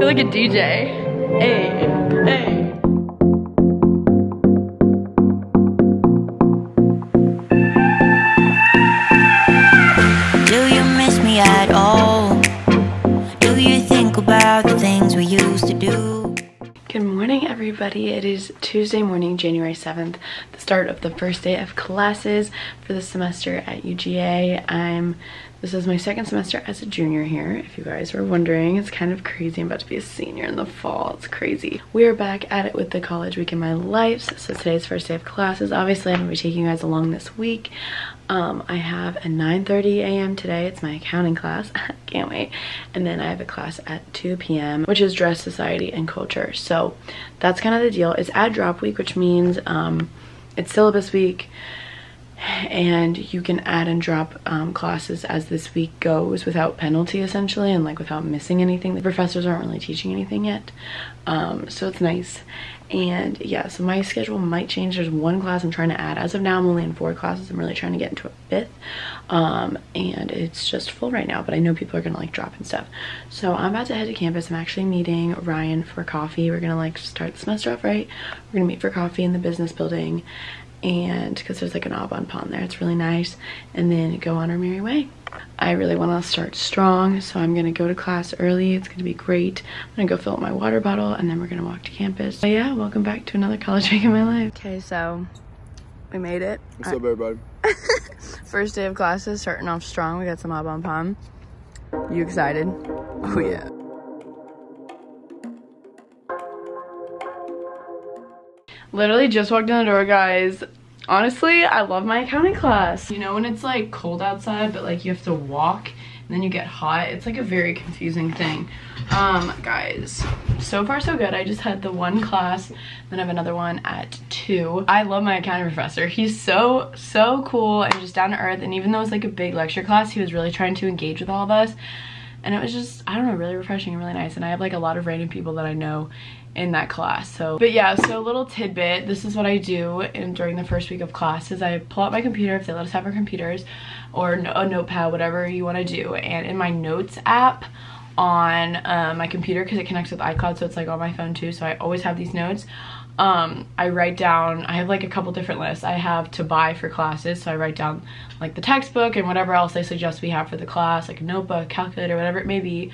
feel like a DJ. Hey, hey. Do you miss me at all? Do you think about the things we used to do? Good morning, everybody. It is Tuesday morning, January 7th, the start of the first day of classes for the semester at UGA. I'm this is my second semester as a junior here. If you guys were wondering, it's kind of crazy. I'm about to be a senior in the fall. It's crazy. We are back at it with the college week in my life. So today's first day of classes. Obviously, I'm gonna be taking you guys along this week. Um, I have a 9.30 a.m. today. It's my accounting class. Can't wait. And then I have a class at 2 p.m. which is dress, society, and culture. So that's kind of the deal. It's add drop week, which means um, it's syllabus week and you can add and drop um, classes as this week goes without penalty essentially and like without missing anything. The professors aren't really teaching anything yet. Um, so it's nice. And yeah so my schedule might change. There's one class i'm trying to add. As of now i'm only in four classes. I'm really trying to get into a fifth. Um, and it's just full right now but i know people are gonna like drop and stuff. So i'm about to head to campus. I'm actually meeting ryan for coffee. We're gonna like start the semester off right. We're gonna meet for coffee in the business building and because there's like an Au Bon Pain there it's really nice and then go on our merry way. I really want to start strong so I'm gonna go to class early it's gonna be great. I'm gonna go fill up my water bottle and then we're gonna walk to campus. But yeah welcome back to another college week in my life. Okay so we made it. What's up everybody? first day of classes starting off strong we got some Au Bon Pain you excited? Oh yeah Literally just walked in the door, guys. Honestly, I love my accounting class. You know when it's like cold outside, but like you have to walk and then you get hot? It's like a very confusing thing. Um, guys, so far so good. I just had the one class, then I have another one at two. I love my accounting professor. He's so, so cool and just down to earth. And even though it's like a big lecture class, he was really trying to engage with all of us and it was just i don't know really refreshing and really nice and i have like a lot of random people that i know in that class so but yeah so a little tidbit this is what i do and during the first week of classes i pull out my computer if they let us have our computers or a notepad whatever you want to do and in my notes app on uh, my computer because it connects with iCloud so it's like on my phone too so I always have these notes um, I write down, I have like a couple different lists I have to buy for classes. So I write down like the textbook and whatever else they suggest we have for the class, like a notebook, calculator, whatever it may be.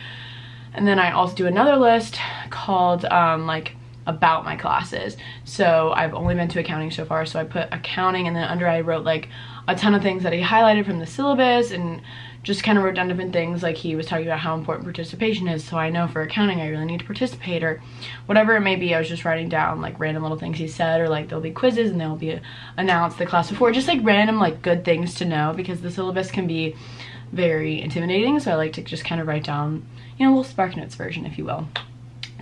And then I also do another list called um, like about my classes. So I've only been to accounting so far. So I put accounting and then under I wrote like a ton of things that he highlighted from the syllabus and just kind of wrote down different things like he was talking about how important participation is so I know for accounting I really need to participate or whatever it may be I was just writing down like random little things he said or like there'll be quizzes and they'll be announced the class before just like random like good things to know because the syllabus can be very intimidating so I like to just kind of write down you know a little spark notes version if you will.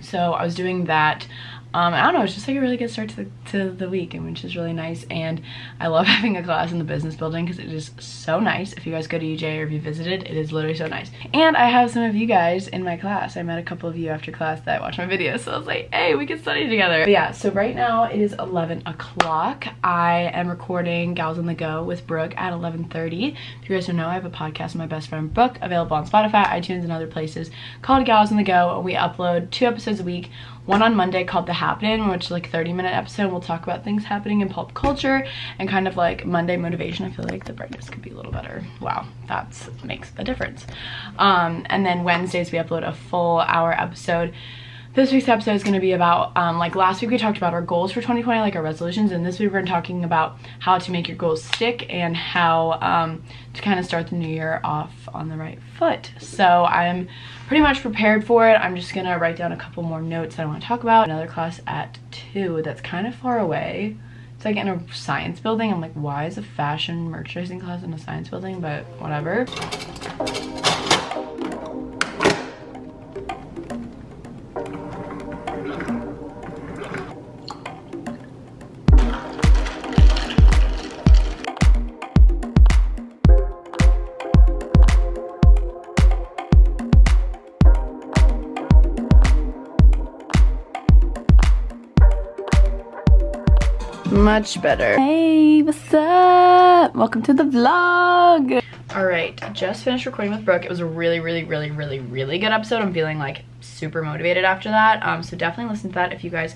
So I was doing that um, I don't know, it's just like a really good start to the, to the week, and which is really nice. And I love having a class in the business building because it is so nice. If you guys go to UGA or if you visited, it is literally so nice. And I have some of you guys in my class. I met a couple of you after class that watched my videos, so I was like, hey, we can study together. But yeah, so right now it is 11 o'clock. I am recording Gals on the Go with Brooke at 11.30. If you guys don't know, I have a podcast with my best friend Brooke, available on Spotify, iTunes, and other places called Gals on the Go. We upload two episodes a week one on Monday called The Happening, which is like 30 minute episode. We'll talk about things happening in pop culture and kind of like Monday motivation. I feel like the brightness could be a little better. Wow, that makes a difference. Um, and then Wednesdays we upload a full hour episode this week's episode is going to be about, um, like last week we talked about our goals for 2020, like our resolutions, and this week we're talking about how to make your goals stick and how um, to kind of start the new year off on the right foot. So I'm pretty much prepared for it. I'm just going to write down a couple more notes that I want to talk about. Another class at 2 that's kind of far away. It's like in a science building. I'm like, why is a fashion merchandising class in a science building? But whatever. Much better. Hey, what's up? Welcome to the vlog. All right, just finished recording with Brooke. It was a really, really, really, really, really good episode. I'm feeling like super motivated after that. Um, so definitely listen to that if you guys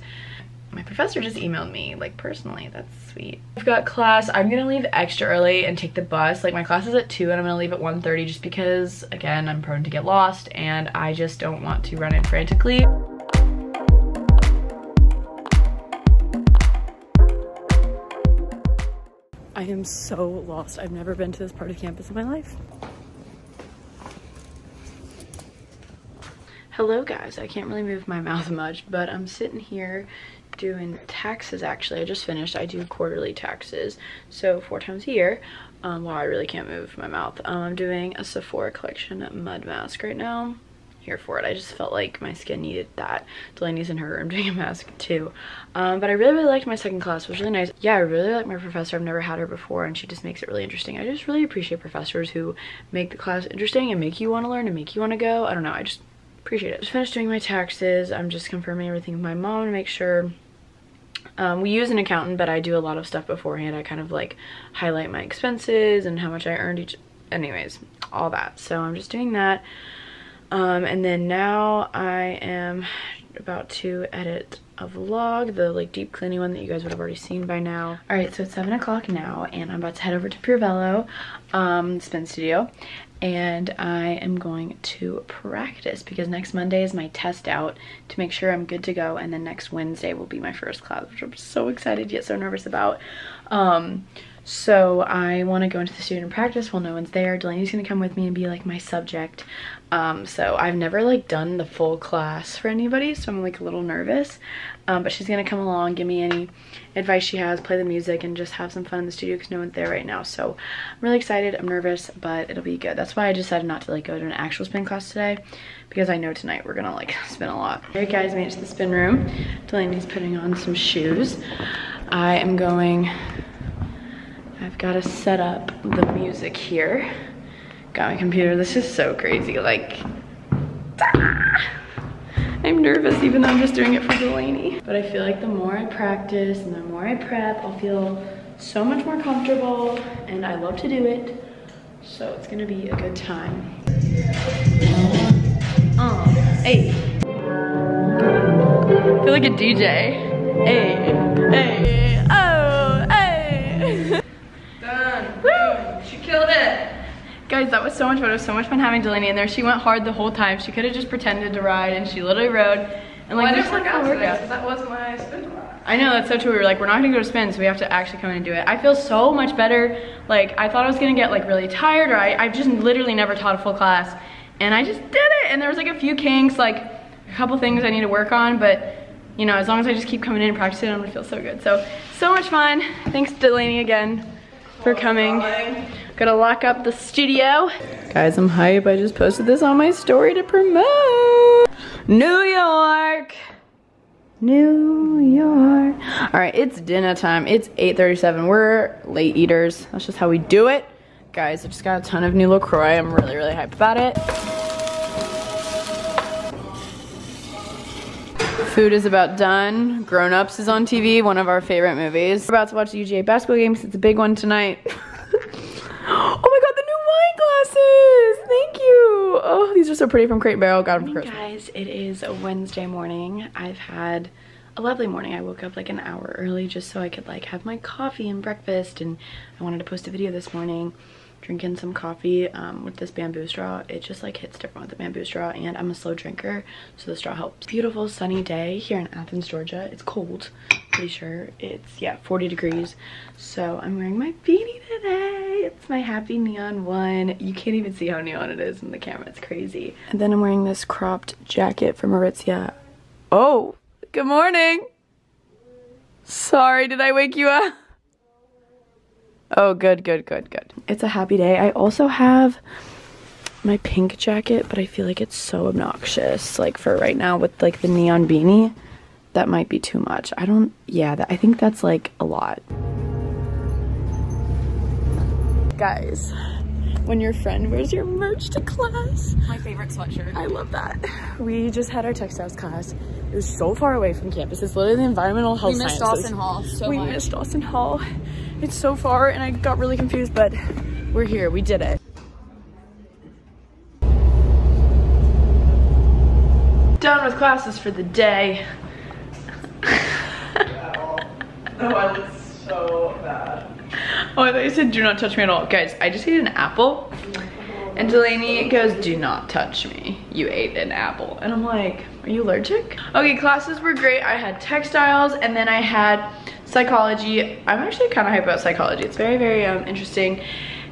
my professor just emailed me like personally that's sweet i've got class i'm gonna leave extra early and take the bus like my class is at 2 and i'm gonna leave at 1:30 just because again i'm prone to get lost and i just don't want to run it frantically I am so lost. I've never been to this part of campus in my life. Hello guys, I can't really move my mouth much, but I'm sitting here doing taxes actually. I just finished. I do quarterly taxes, so four times a year. Um, wow, I really can't move my mouth. Um, I'm doing a Sephora collection mud mask right now. Here for it. I just felt like my skin needed that. Delaney's in her room doing a mask too. Um, but I really, really liked my second class. It was really nice. Yeah, I really like my professor. I've never had her before and she just makes it really interesting. I just really appreciate professors who make the class interesting and make you want to learn and make you want to go. I don't know. I just appreciate it. Just finished doing my taxes. I'm just confirming everything with my mom to make sure um, we use an accountant, but I do a lot of stuff beforehand. I kind of like highlight my expenses and how much I earned each, anyways, all that. So I'm just doing that. Um, and then now I am about to edit a vlog, the like deep cleaning one that you guys would have already seen by now. All right, so it's seven o'clock now and I'm about to head over to Pure Velo um, Spin Studio and I am going to practice because next Monday is my test out to make sure I'm good to go and then next Wednesday will be my first class which I'm so excited yet so nervous about. Um, so I want to go into the student and practice while no one's there. Delaney's going to come with me and be like my subject. Um, so I've never like done the full class for anybody, so I'm like a little nervous. Um, but she's gonna come along, give me any advice she has, play the music, and just have some fun in the studio because no one's there right now. So I'm really excited, I'm nervous, but it'll be good. That's why I decided not to like go to an actual spin class today because I know tonight we're gonna like spin a lot. All right guys, made it to the spin room. Delaney's putting on some shoes. I am going, I've gotta set up the music here got my computer. This is so crazy. Like, ah! I'm nervous even though I'm just doing it for Delaney. But I feel like the more I practice and the more I prep, I'll feel so much more comfortable and I love to do it. So it's gonna be a good time. Oh, hey. I feel like a DJ. Hey, hey, Guys, that was so much fun. It was so much fun having Delaney in there. She went hard the whole time. She could have just pretended to ride and she literally rode. And like, well, I didn't work out today that wasn't my spin class. I know, that's so true. We were like, we're not gonna go to spin, so we have to actually come in and do it. I feel so much better. Like, I thought I was gonna get like really tired or I, I've just literally never taught a full class. And I just did it. And there was like a few kinks, like a couple things I need to work on, but you know, as long as I just keep coming in and practicing, I'm gonna feel so good. So, so much fun. Thanks Delaney again for coming. Gonna lock up the studio. Guys, I'm hype. I just posted this on my story to promote. New York. New York. All right, it's dinner time. It's 8.37. We're late eaters. That's just how we do it. Guys, I just got a ton of new LaCroix. I'm really, really hyped about it. Food is about done. Grown Ups is on TV, one of our favorite movies. We're about to watch the UGA basketball games. It's a big one tonight. Oh my god, the new wine glasses! Thank you! Oh, these are so pretty from Crate Barrel. Got them for Christmas. guys, it is a Wednesday morning. I've had a lovely morning. I woke up like an hour early just so I could like have my coffee and breakfast and I wanted to post a video this morning drinking some coffee um, with this bamboo straw. It just like hits different with the bamboo straw and I'm a slow drinker so the straw helps. Beautiful sunny day here in Athens, Georgia. It's cold, pretty sure. It's, yeah, 40 degrees. So I'm wearing my beanie today. It's my happy neon one. You can't even see how neon it is in the camera. It's crazy. And then I'm wearing this cropped jacket from Aritzia. Oh, good morning. Sorry, did I wake you up? Oh, good, good, good, good. It's a happy day. I also have my pink jacket, but I feel like it's so obnoxious. Like for right now with like the neon beanie, that might be too much. I don't, yeah, that, I think that's like a lot. Guys, when your friend wears your merch to class. My favorite sweatshirt. I love that. We just had our textiles class. It was so far away from campus. It's literally the environmental health We missed sciences. Dawson Hall so we much. missed Dawson Hall. It's so far and I got really confused, but we're here, we did it. Done with classes for the day. oh I look so bad. Oh, I thought you said do not touch me at all. Guys, I just ate an apple. And Delaney goes, do not touch me. You ate an apple. And I'm like, are you allergic? Okay, classes were great. I had textiles and then I had psychology. I'm actually kind of hyped about psychology. It's very, very um, interesting.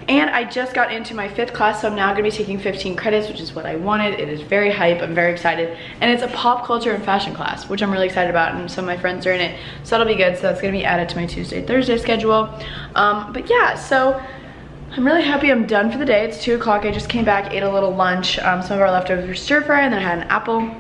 And I just got into my fifth class, so I'm now gonna be taking 15 credits, which is what I wanted. It is very hype, I'm very excited. And it's a pop culture and fashion class, which I'm really excited about, and some of my friends are in it. So that'll be good, so that's gonna be added to my Tuesday, Thursday schedule. Um, but yeah, so I'm really happy I'm done for the day. It's two o'clock, I just came back, ate a little lunch, um, some of our leftovers stir fry, and then I had an apple.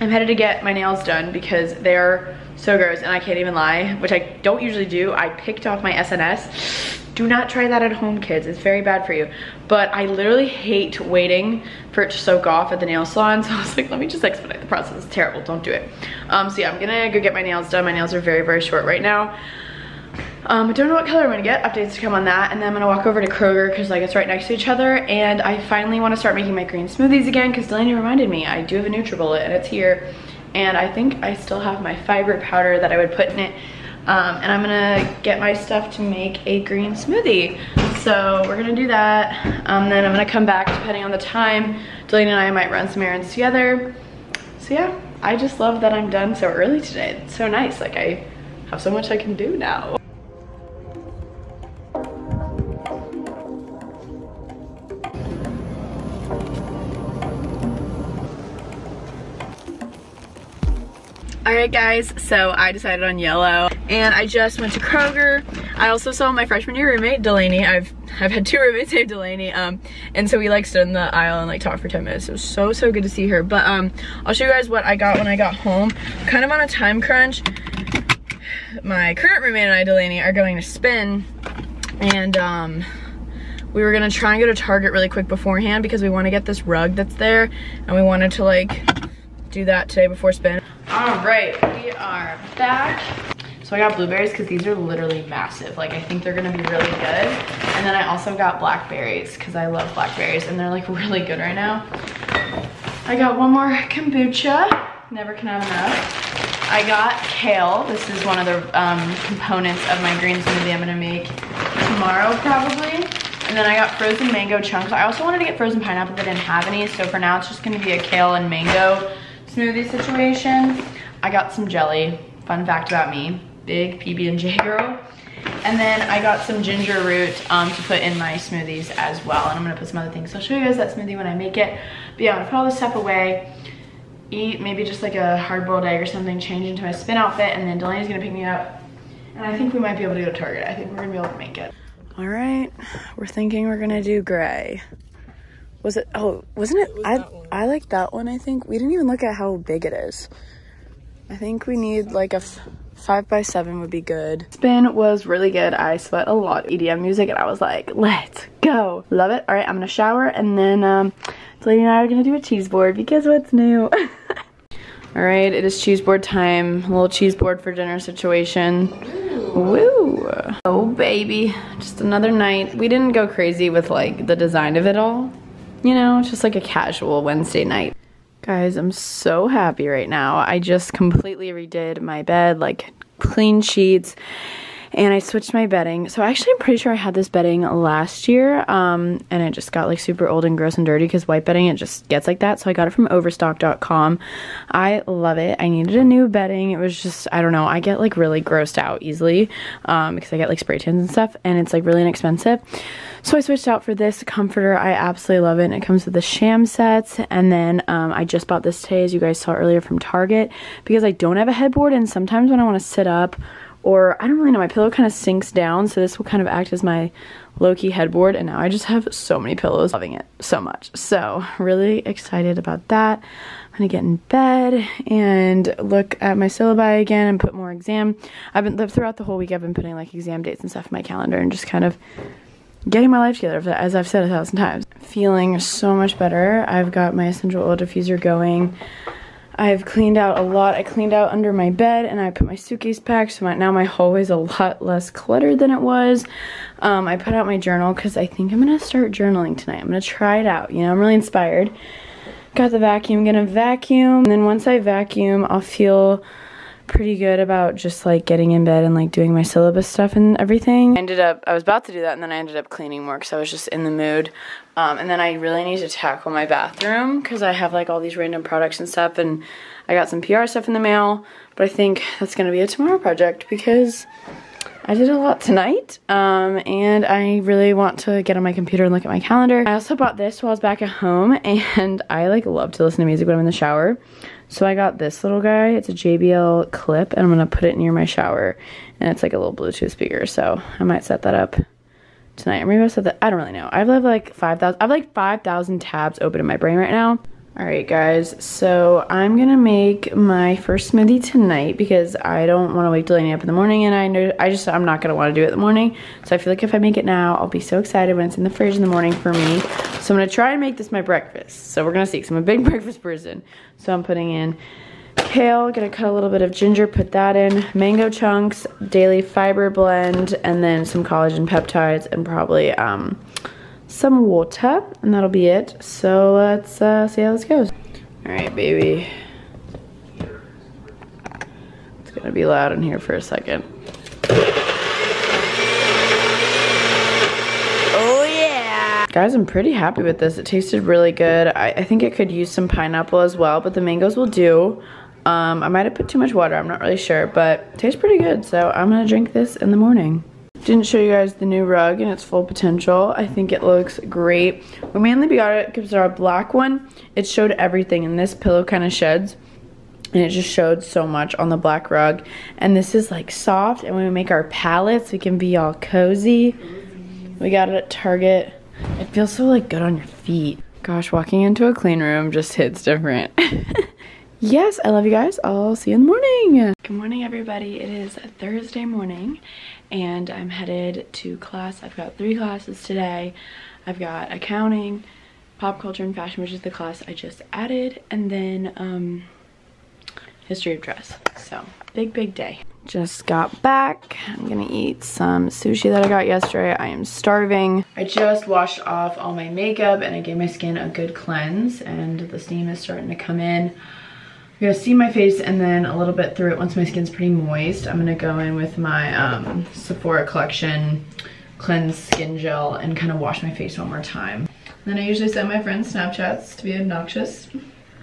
I'm headed to get my nails done because they're so gross and I can't even lie, which I don't usually do. I picked off my SNS do not try that at home, kids. It's very bad for you. But I literally hate waiting for it to soak off at the nail salon. So I was like, let me just expedite the process. It's terrible, don't do it. Um, so yeah, I'm gonna go get my nails done. My nails are very, very short right now. Um, I don't know what color I'm gonna get, updates to come on that, and then I'm gonna walk over to Kroger because like it's right next to each other, and I finally wanna start making my green smoothies again because Delaney reminded me I do have a NutriBullet and it's here, and I think I still have my fiber powder that I would put in it um, and I'm gonna get my stuff to make a green smoothie. So we're gonna do that. Um, then I'm gonna come back depending on the time. Delaney and I might run some errands together. So yeah, I just love that I'm done so early today. It's so nice, like I have so much I can do now. Right guys, so I decided on yellow and I just went to Kroger. I also saw my freshman year roommate, Delaney. I've I've had two roommates named Delaney. Um, and so we like stood in the aisle and like talked for 10 minutes. It was so, so good to see her. But um, I'll show you guys what I got when I got home. Kind of on a time crunch. My current roommate and I, Delaney, are going to spin and um, we were gonna try and go to Target really quick beforehand because we want to get this rug that's there and we wanted to like do that today before spin. All right, we are back. So I got blueberries because these are literally massive. Like I think they're gonna be really good. And then I also got blackberries because I love blackberries and they're like really good right now. I got one more kombucha. Never can have enough. I got kale. This is one of the um, components of my green smoothie I'm gonna make tomorrow probably. And then I got frozen mango chunks. I also wanted to get frozen pineapple but didn't have any. So for now it's just gonna be a kale and mango smoothie situation. I got some jelly, fun fact about me, big PB&J girl. And then I got some ginger root um, to put in my smoothies as well. And I'm gonna put some other things. So I'll show you guys that smoothie when I make it. But yeah, I'm gonna put all this stuff away, eat maybe just like a hard-boiled egg or something, change into my spin outfit, and then Delaney's gonna pick me up. And I think we might be able to go to Target. I think we're gonna be able to make it. All right, we're thinking we're gonna do gray. Was it, oh, wasn't it, I, I like that one, I think. We didn't even look at how big it is. I think we need like a five by seven would be good. Spin was really good. I sweat a lot EDM music and I was like, let's go. Love it. All right, I'm gonna shower and then um, Delaney and I are gonna do a cheese board because what's new? All right, it is cheese board time. A little cheese board for dinner situation. Woo. Oh baby, just another night. We didn't go crazy with like the design of it all. You know, just like a casual Wednesday night. Guys, I'm so happy right now. I just completely redid my bed, like clean sheets, and I switched my bedding. So actually, I'm pretty sure I had this bedding last year, um, and it just got like super old and gross and dirty because white bedding, it just gets like that. So I got it from overstock.com. I love it. I needed a new bedding. It was just, I don't know, I get like really grossed out easily um, because I get like spray tans and stuff, and it's like really inexpensive. So I switched out for this comforter. I absolutely love it. And it comes with the sham sets. And then um, I just bought this today, as you guys saw earlier from Target, because I don't have a headboard. And sometimes when I want to sit up, or I don't really know, my pillow kind of sinks down. So this will kind of act as my low-key headboard. And now I just have so many pillows. Loving it so much. So really excited about that. I'm gonna get in bed and look at my syllabi again and put more exam. I've been throughout the whole week. I've been putting like exam dates and stuff in my calendar and just kind of getting my life together, as I've said a thousand times. Feeling so much better. I've got my essential oil diffuser going. I've cleaned out a lot. I cleaned out under my bed and I put my suitcase back, so my, now my hallway's a lot less cluttered than it was. Um, I put out my journal because I think I'm going to start journaling tonight. I'm going to try it out. You know, I'm really inspired. got the vacuum, gonna vacuum. And then once I vacuum, I'll feel pretty good about just like getting in bed and like doing my syllabus stuff and everything. I ended up, I was about to do that and then I ended up cleaning more because I was just in the mood. Um, and then I really need to tackle my bathroom because I have like all these random products and stuff and I got some PR stuff in the mail. But I think that's gonna be a tomorrow project because I did a lot tonight, um, and I really want to get on my computer and look at my calendar. I also bought this while I was back at home, and I like love to listen to music when I'm in the shower. So I got this little guy. It's a JBL clip, and I'm gonna put it near my shower, and it's like a little Bluetooth speaker. So I might set that up tonight, or maybe I'll set that. I don't really know. I have like five thousand. I have like five thousand tabs open in my brain right now. Alright guys, so I'm gonna make my first smoothie tonight because I don't want to wake Delaney up in the morning and I know I just I'm not gonna want to do it in the morning. So I feel like if I make it now, I'll be so excited when it's in the fridge in the morning for me. So I'm gonna try and make this my breakfast. So we're gonna see because I'm a big breakfast person. So I'm putting in kale, gonna cut a little bit of ginger, put that in, mango chunks, daily fiber blend, and then some collagen peptides and probably um some water, and that'll be it. So let's uh, see how this goes. All right, baby. It's gonna be loud in here for a second. Oh yeah! Guys, I'm pretty happy with this. It tasted really good. I, I think it could use some pineapple as well, but the mangoes will do. Um, I might have put too much water, I'm not really sure, but tastes pretty good. So I'm gonna drink this in the morning. Didn't show you guys the new rug and its full potential. I think it looks great. We mainly got it because our black one, it showed everything and this pillow kind of sheds and it just showed so much on the black rug. And this is like soft and when we make our palettes, we can be all cozy. We got it at Target. It feels so like good on your feet. Gosh, walking into a clean room just hits different. yes, I love you guys. I'll see you in the morning. Good morning, everybody. It is Thursday morning and I'm headed to class. I've got three classes today. I've got accounting, pop culture and fashion, which is the class I just added, and then um, history of dress. So big, big day. Just got back. I'm gonna eat some sushi that I got yesterday. I am starving. I just washed off all my makeup and I gave my skin a good cleanse and the steam is starting to come in. Gonna see my face and then a little bit through it once my skin's pretty moist. I'm gonna go in with my um, Sephora collection cleanse skin gel and kind of wash my face one more time. Then I usually send my friends Snapchats to be obnoxious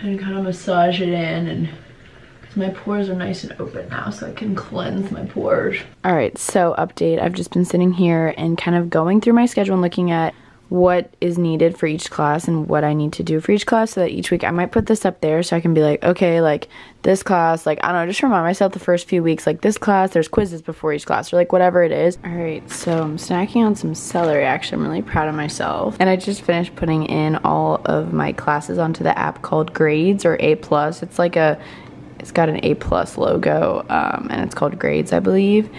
and kind of massage it in and my pores are nice and open now so I can cleanse my pores. All right, so update. I've just been sitting here and kind of going through my schedule and looking at what is needed for each class and what I need to do for each class so that each week I might put this up there so I can be like, okay, like this class, like I don't know, just remind myself the first few weeks, like this class, there's quizzes before each class or like whatever it is. All right, so I'm snacking on some celery. Actually, I'm really proud of myself. And I just finished putting in all of my classes onto the app called Grades or A+. plus. It's like a, it's got an A plus logo um, and it's called Grades, I believe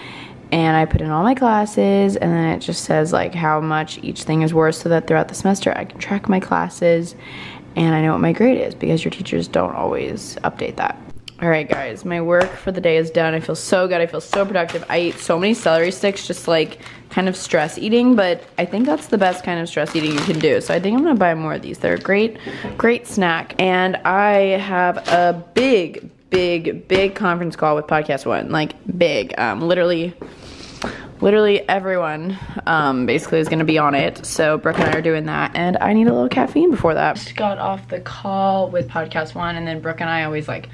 and I put in all my classes and then it just says like how much each thing is worth so that throughout the semester I can track my classes and I know what my grade is because your teachers don't always update that. All right guys, my work for the day is done. I feel so good, I feel so productive. I ate so many celery sticks just like kind of stress eating, but I think that's the best kind of stress eating you can do. So I think I'm gonna buy more of these. They're a great, great snack. And I have a big, big, big conference call with Podcast One, like big, um, literally literally everyone um, basically is going to be on it. So Brooke and I are doing that, and I need a little caffeine before that. Just got off the call with Podcast One, and then Brooke and I always like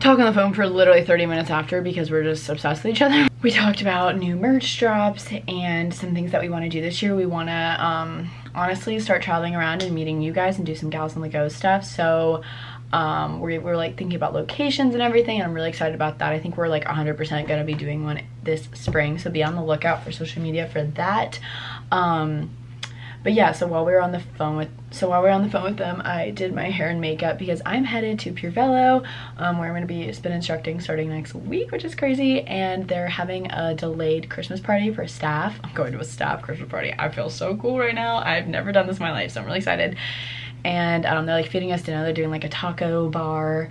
talk on the phone for literally 30 minutes after because we're just obsessed with each other. We talked about new merch drops and some things that we want to do this year. We want to um, honestly start traveling around and meeting you guys and do some Gals on the Go stuff. So um, we're, we're like thinking about locations and everything and I'm really excited about that. I think we're like 100% gonna be doing one this spring so be on the lookout for social media for that. Um, but yeah, so while we were on the phone with so while we were on the phone with them, I did my hair and makeup because I'm headed to Pure Velo, um, where I'm gonna be spin instructing starting next week, which is crazy. And they're having a delayed Christmas party for staff. I'm going to a staff Christmas party. I feel so cool right now. I've never done this in my life, so I'm really excited and um, they're like feeding us dinner. They're doing like a taco bar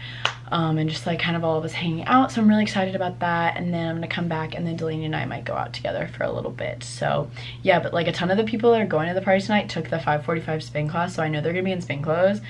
um, and just like kind of all of us hanging out. So I'm really excited about that. And then I'm gonna come back and then Delaney and I might go out together for a little bit. So yeah, but like a ton of the people that are going to the party tonight took the 545 spin class. So I know they're gonna be in spin clothes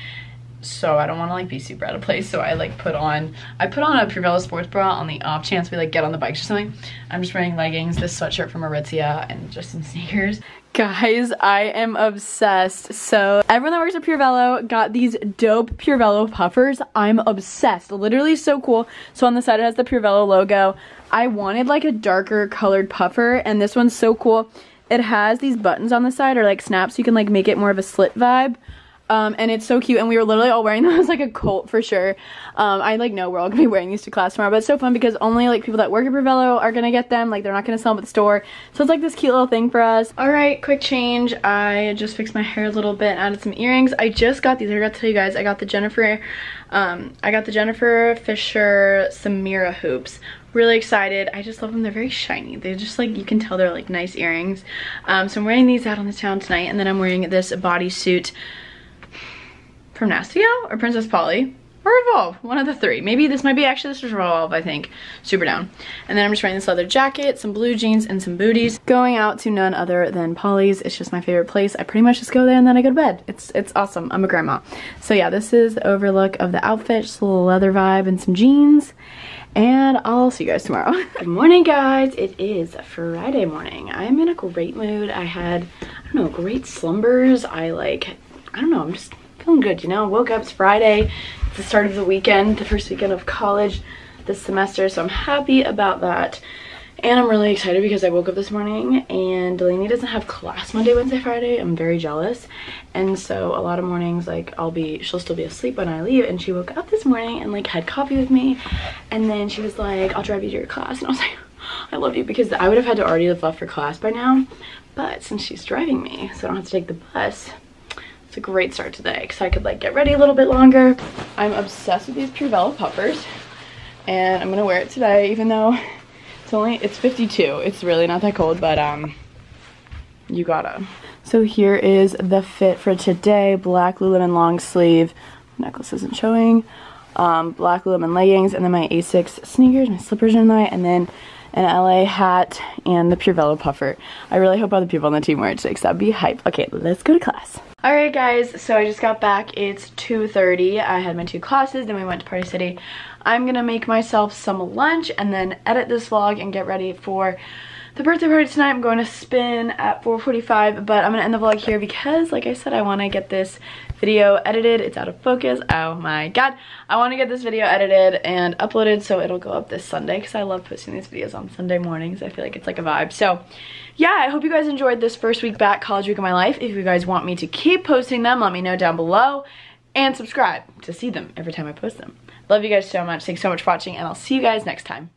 so I don't want to like be super out of place. So I like put on, I put on a Pure sports bra on the off chance we like get on the bikes or something. I'm just wearing leggings, this sweatshirt from Aritzia, and just some sneakers. Guys, I am obsessed. So everyone that works at Pure Velo got these dope Pure Velo puffers. I'm obsessed. Literally so cool. So on the side it has the Pure Velo logo. I wanted like a darker colored puffer and this one's so cool. It has these buttons on the side or like snaps so you can like make it more of a slit vibe. Um, and it's so cute. And we were literally all wearing them as like a cult for sure. Um, I like know we're all gonna be wearing these to class tomorrow but it's so fun because only like people that work at Pure are gonna get them. Like they're not gonna sell them at the store. So it's like this cute little thing for us. All right quick change. I just fixed my hair a little bit added some earrings. I just got these. I forgot to tell you guys. I got the Jennifer um, I got the Jennifer Fisher Samira hoops. Really excited. I just love them. They're very shiny. They're just like you can tell they're like nice earrings. Um, so i'm wearing these out on the town tonight and then i'm wearing this bodysuit Gal or Princess Polly or Revolve, one of the three. Maybe this might be actually this is Revolve, I think. Super down. And then I'm just wearing this leather jacket, some blue jeans, and some booties. Going out to none other than Polly's. It's just my favorite place. I pretty much just go there and then I go to bed. It's it's awesome. I'm a grandma. So yeah, this is the overlook of the outfit. Just a little leather vibe and some jeans. And I'll see you guys tomorrow. Good morning, guys. It is Friday morning. I'm in a great mood. I had, I don't know, great slumbers. I like, I don't know, I'm just feeling good, you know? Woke up, it's Friday, it's the start of the weekend, the first weekend of college this semester, so I'm happy about that. And I'm really excited because I woke up this morning and Delaney doesn't have class Monday, Wednesday, Friday. I'm very jealous. And so a lot of mornings, like I'll be, she'll still be asleep when I leave. And she woke up this morning and like had coffee with me. And then she was like, I'll drive you to your class. And I was like, I love you because I would have had to already have left for class by now. But since she's driving me, so I don't have to take the bus, a great start today because I could like get ready a little bit longer. I'm obsessed with these Pure puffers and I'm gonna wear it today even though it's only, it's 52. It's really not that cold, but um, you gotta. So here is the fit for today. Black Lululemon long sleeve. Necklace isn't showing. Um, black Lululemon leggings and then my Asics sneakers, my slippers in the way, and then an LA hat, and the Pure puffer. I really hope other people on the team wear it today because that'd be hype. Okay, let's go to class. Alright guys, so I just got back. It's 2.30. I had my two classes, then we went to Party City. I'm gonna make myself some lunch and then edit this vlog and get ready for the birthday party tonight. I'm going to spin at 4.45, but I'm going to end the vlog here because, like I said, I want to get this video edited. It's out of focus. Oh my god. I want to get this video edited and uploaded so it'll go up this Sunday because I love posting these videos on Sunday mornings. I feel like it's like a vibe. So, yeah, I hope you guys enjoyed this first week back college week of my life. If you guys want me to keep posting them, let me know down below. And subscribe to see them every time I post them. Love you guys so much. Thanks so much for watching, and I'll see you guys next time.